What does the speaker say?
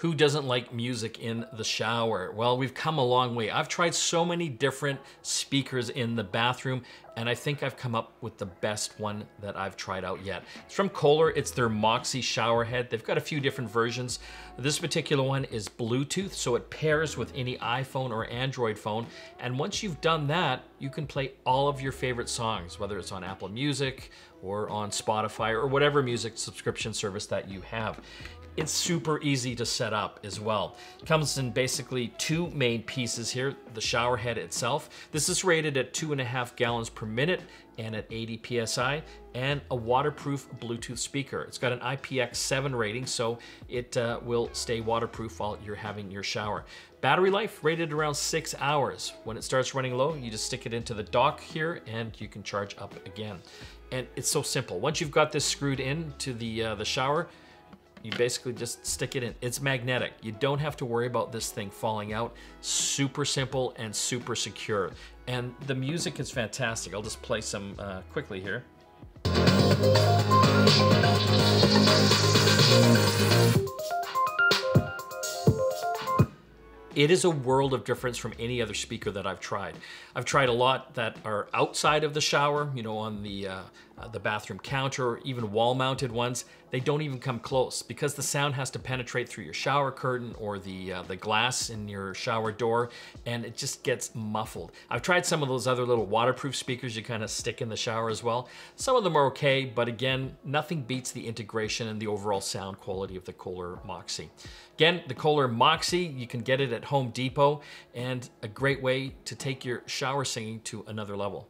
Who doesn't like music in the shower? Well, we've come a long way. I've tried so many different speakers in the bathroom, and I think I've come up with the best one that I've tried out yet. It's from Kohler, it's their Moxie shower head. They've got a few different versions. This particular one is Bluetooth, so it pairs with any iPhone or Android phone. And once you've done that, you can play all of your favorite songs, whether it's on Apple Music or on Spotify or whatever music subscription service that you have. It's super easy to set up as well. It comes in basically two main pieces here, the shower head itself. This is rated at two and a half gallons per minute and at 80 PSI, and a waterproof Bluetooth speaker. It's got an IPX7 rating, so it uh, will stay waterproof while you're having your shower. Battery life rated around six hours. When it starts running low, you just stick it into the dock here and you can charge up again. And it's so simple. Once you've got this screwed in to the, uh, the shower, you basically just stick it in. It's magnetic. You don't have to worry about this thing falling out. Super simple and super secure. And the music is fantastic. I'll just play some uh, quickly here. It is a world of difference from any other speaker that I've tried. I've tried a lot that are outside of the shower, you know, on the uh, uh, the bathroom counter, or even wall-mounted ones. They don't even come close because the sound has to penetrate through your shower curtain or the uh, the glass in your shower door, and it just gets muffled. I've tried some of those other little waterproof speakers you kind of stick in the shower as well. Some of them are okay, but again, nothing beats the integration and the overall sound quality of the Kohler Moxie. Again, the Kohler Moxie, you can get it at Home Depot, and a great way to take your shower singing to another level.